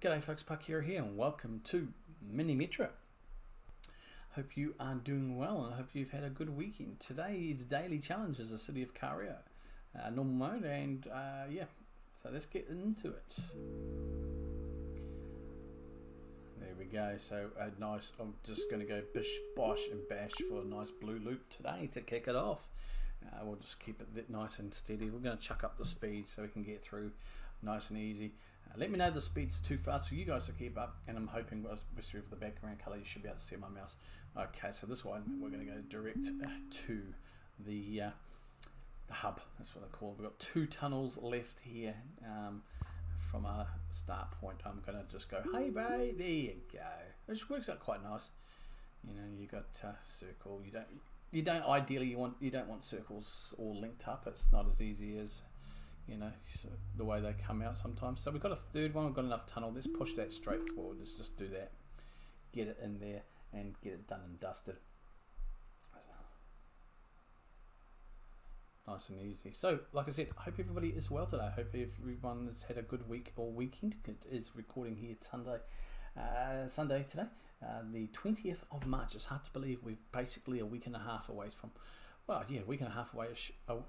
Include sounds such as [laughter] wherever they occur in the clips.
G'day folks, Parkera here and welcome to Mini Metro. Hope you are doing well and I hope you've had a good weekend. Today is daily challenge as the city of Cairo, uh, normal mode and uh, yeah, so let's get into it. There we go, so a nice, I'm just going to go bish, bosh and bash for a nice blue loop today to kick it off. Uh, we'll just keep it nice and steady. We're going to chuck up the speed so we can get through nice and easy. Let me know the speed's too fast for you guys to keep up, and I'm hoping, with the background color, you should be able to see my mouse. Okay, so this one we're going to go direct uh, to the uh, the hub. That's what I call. It. We've got two tunnels left here um, from our start point. I'm going to just go, hey, babe, there you go. Which works out quite nice. You know, you got uh, circle. You don't you don't ideally you want you don't want circles all linked up. It's not as easy as you know so the way they come out sometimes. So we've got a third one. We've got enough tunnel. Let's push that straight forward. Let's just do that. Get it in there and get it done and dusted. Nice and easy. So, like I said, I hope everybody is well today. I hope everyone has had a good week or weekend. It is recording here Sunday, uh, Sunday today. Uh, the 20th of March. It's hard to believe we're basically a week and a half away from, well, yeah, week and a half away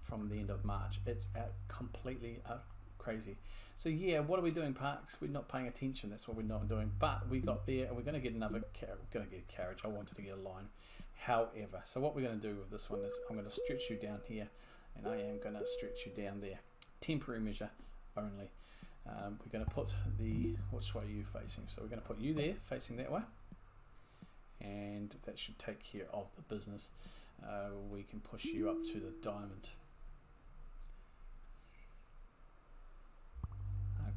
from the end of March. It's uh, completely uh, crazy. So yeah, what are we doing, Parks? We're not paying attention. That's what we're not doing. But we got there, and we're going to get another. Car- going to get a carriage. I wanted to get a line. However, so what we're going to do with this one is I'm going to stretch you down here, and I am going to stretch you down there. Temporary measure only. Um, we're going to put the which way are you facing? So we're going to put you there, facing that way and that should take care of the business. Uh, we can push you up to the diamond.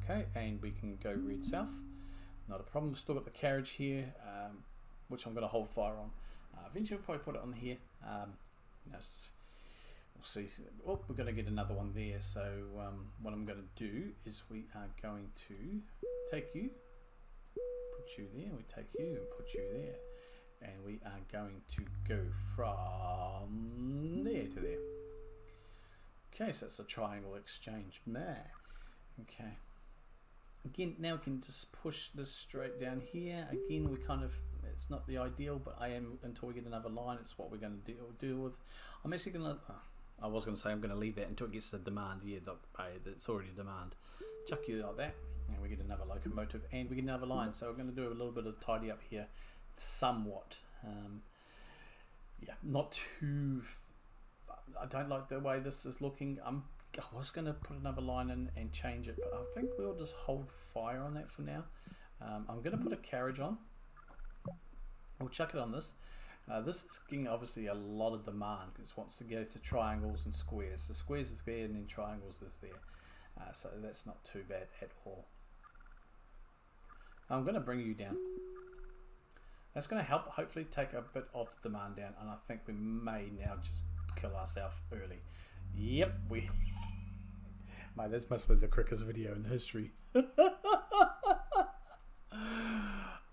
Okay, and we can go red south. Not a problem. Still got the carriage here, um, which I'm going to hold fire on. Uh, eventually, we'll probably put it on here. Um, you know, we'll see. Oh, we're going to get another one there. So um, what I'm going to do is we are going to take you, put you there. We take you and put you there and we are going to go from there to there. Okay, so that's a triangle exchange. There. Okay. Again, now we can just push this straight down here. Again, we kind of, it's not the ideal, but I am, until we get another line, it's what we're going to deal, deal with. I'm actually going to, oh, uh, I was going to say I'm going to leave that until it gets the demand. Yeah, hey, it's uh, already a demand. Chuck you like that, and we get another locomotive, and we get another line. So we're going to do a little bit of tidy up here somewhat. Um, yeah, not too. I don't like the way this is looking. I'm, I was going to put another line in and change it, but I think we'll just hold fire on that for now. Um, I'm going to put a carriage on. We'll chuck it on this. Uh, this is getting obviously a lot of demand because it wants to go to triangles and squares. The squares is there and then triangles is there. Uh, so that's not too bad at all. I'm going to bring you down. That's going to help hopefully take a bit of the demand down and I think we may now just kill ourselves early. Yep, we... [laughs] Mate, this must be the quickest video in history. [laughs]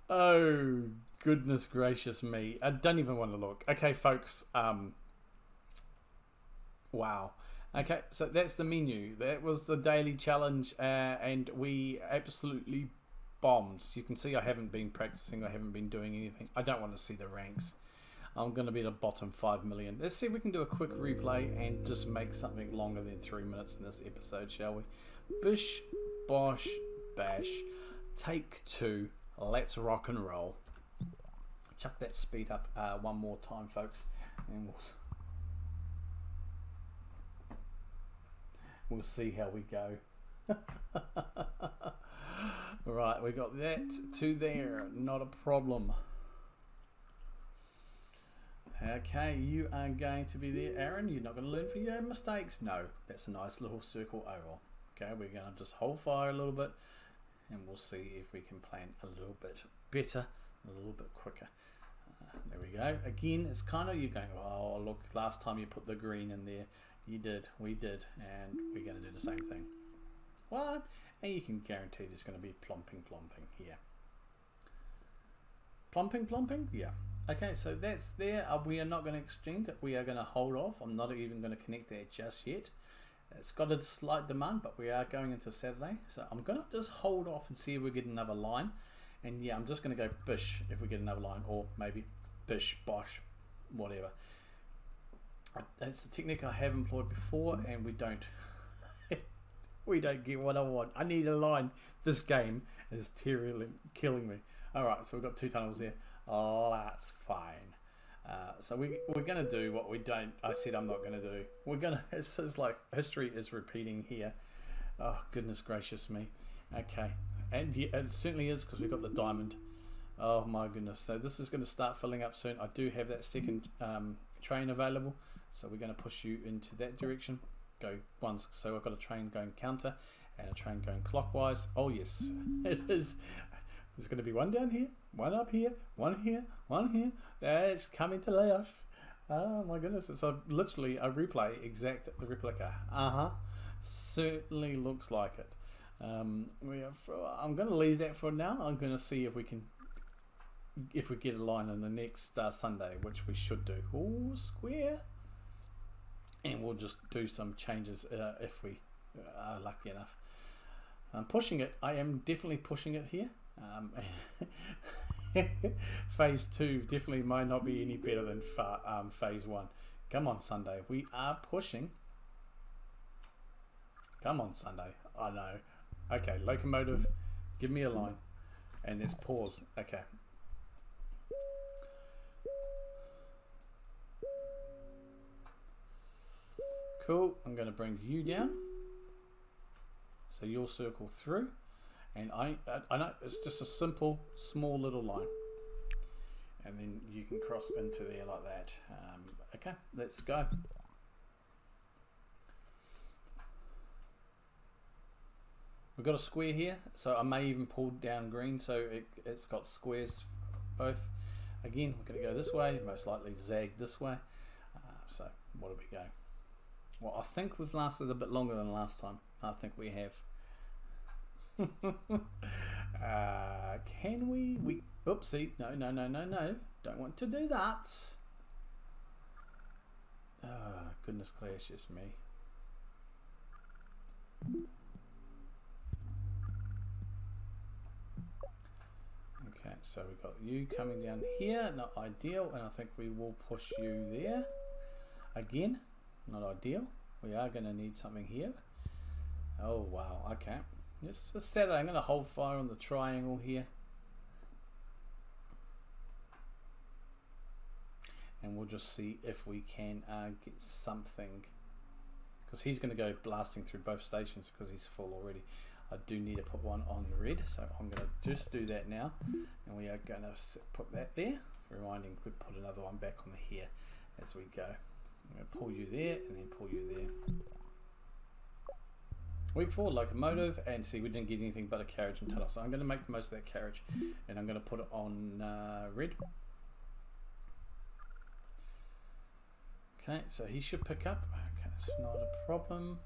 oh, goodness gracious me. I don't even want to look. Okay, folks. Um, wow. Okay, so that's the menu. That was the daily challenge, uh, and we absolutely bombed. You can see I haven't been practicing, I haven't been doing anything. I don't want to see the ranks. I'm going to be the bottom 5 million. Let's see if we can do a quick replay and just make something longer than 3 minutes in this episode, shall we? Bish, bosh, bash. Take 2. Let's rock and roll. Chuck that speed up uh, one more time, folks. And we'll, we'll see how we go. [laughs] Right, we got that to there. Not a problem. Okay, you are going to be there, Aaron. You're not going to learn from your mistakes. No, that's a nice little circle oval. Okay, we're going to just hold fire a little bit and we'll see if we can plan a little bit better, a little bit quicker. Uh, there we go. Again, it's kind of you going, oh, look, last time you put the green in there, you did, we did, and we're going to do the same thing. What? And you can guarantee there's going to be plomping, plomping here. Plomping, plomping? Yeah. Okay, so that's there. Uh, we are not going to extend it. We are going to hold off. I'm not even going to connect there just yet. It's got a slight demand, but we are going into Saturday. So I'm going to just hold off and see if we get another line. And yeah, I'm just going to go Bish if we get another line, or maybe Bish, Bosh, whatever. That's the technique I have employed before, and we don't. We don't get what I want. I need a line. This game is terribly killing me. All right, so we've got two tunnels there. Oh, that's fine. Uh, so we, we're going to do what we don't. I said I'm not going to do. We're going [laughs] to. It's, it's like history is repeating here. Oh goodness gracious me. Okay, and yeah, it certainly is because we've got the diamond. Oh my goodness. So this is going to start filling up soon. I do have that second um, train available. So we're going to push you into that direction. Go once. So I've got a train going counter and a train going clockwise. Oh yes, [laughs] it is. There's going to be one down here, one up here, one here, one here. It's coming to life. Oh my goodness, it's a, literally a replay, exact the replica. Uh huh. Certainly looks like it. Um, we have, I'm going to leave that for now. I'm going to see if we can, if we get a line in the next uh, Sunday, which we should do. Oh, square. And we'll just do some changes uh, if we are lucky enough. I'm pushing it. I am definitely pushing it here. Um, [laughs] phase two definitely might not be any better than um, phase one. Come on, Sunday. We are pushing. Come on, Sunday. I know. Okay, locomotive, give me a line. And there's pause. Okay. Cool. I'm going to bring you down. So you'll circle through. And I, I know it's just a simple, small little line. And then you can cross into there like that. Um, okay, let's go. We've got a square here, so I may even pull down green, so it, it's got squares both. Again, we're going to go this way, most likely zag this way. Uh, so, what do we go? Well, I think we've lasted a bit longer than last time. I think we have. [laughs] uh, can we? We oopsie! No, no, no, no, no! Don't want to do that. Oh, goodness gracious me. Okay, so we've got you coming down here, not ideal, and I think we will push you there. Again, not ideal. We are going to need something here. Oh, wow, okay. Let's just set that. I'm going to hold fire on the triangle here. And we'll just see if we can uh, get something. Because he's going to go blasting through both stations because he's full already. I do need to put one on red. So I'm going to just do that now. And we are going to put that there. Reminding we put another one back on the here as we go. I'm going to pull you there and then pull you there. Week four, locomotive, and see we didn't get anything but a carriage and tunnel. So I'm going to make the most of that carriage, and I'm going to put it on uh, red. Okay, so he should pick up. Okay, it's not a problem.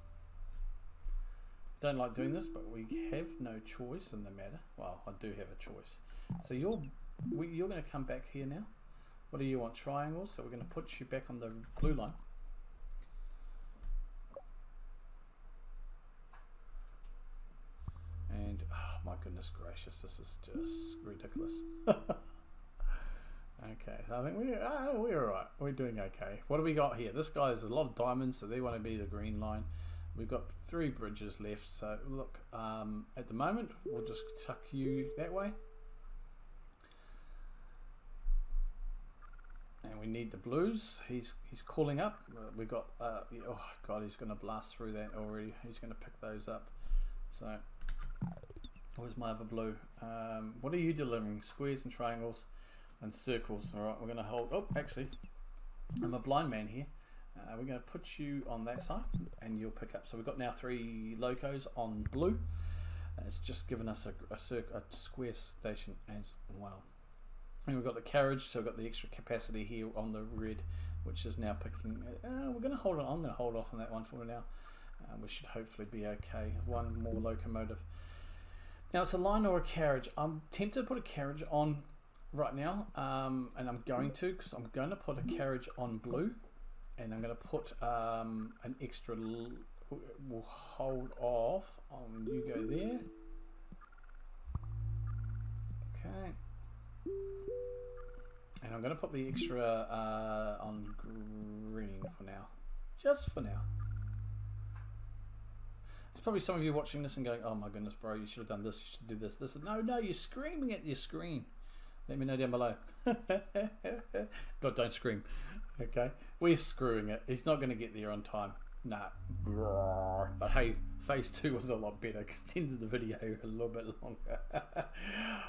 Don't like doing this, but we have no choice in the matter. Well, I do have a choice. So you're you're going to come back here now. What do you want? Triangles. So we're going to put you back on the blue line. And oh my goodness gracious, this is just ridiculous. [laughs] okay, so I think we uh, we're alright. We're doing okay. What do we got here? This guy has a lot of diamonds, so they want to be the green line. We've got three bridges left. So look, um, at the moment, we'll just tuck you that way. And we need the blues. He's he's calling up. Uh, we've got uh, oh god, he's going to blast through that already. He's going to pick those up. So Where's my other blue? Um, what are you delivering? Squares and triangles and circles. All right, we're going to hold. Oh, actually, I'm a blind man here. Uh, we're going to put you on that side and you'll pick up. So we've got now three locos on blue. Uh, it's just given us a, a, a, square station as well. And we've got the carriage, so we've got the extra capacity here on the red, which is now picking. Uh, we're going to hold on. I'm going to hold off on that one for now. Uh, we should hopefully be okay. One more locomotive. Now it's a line or a carriage. I'm tempted to put a carriage on right now, um, and I'm going to because I'm going to put a carriage on blue, and I'm going to put um, an extra we'll hold off on you go there. Okay. And I'm going to put the extra uh, on green for now. Just for now. There's probably some of you watching this and going, oh my goodness, bro, you should have done this, you should do this. This no, no, you're screaming at your screen. Let me know down below. [laughs] God, don't scream. Okay, we're screwing it. He's not going to get there on time. Nah. But hey, phase two was a lot better. Extended the video [laughs] a little bit longer. [laughs]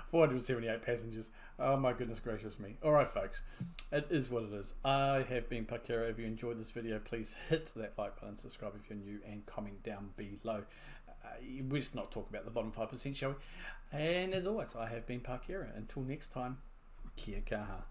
478 passengers. Oh my goodness gracious me. Alright folks, it is what it is. I have been Parkera. If you enjoyed this video, please hit that like button, subscribe if you're new, and comment down below. Uh, we're just not talk about the bottom 5%, shall we? And as always, I have been Parkera. Until next time, kia kaha.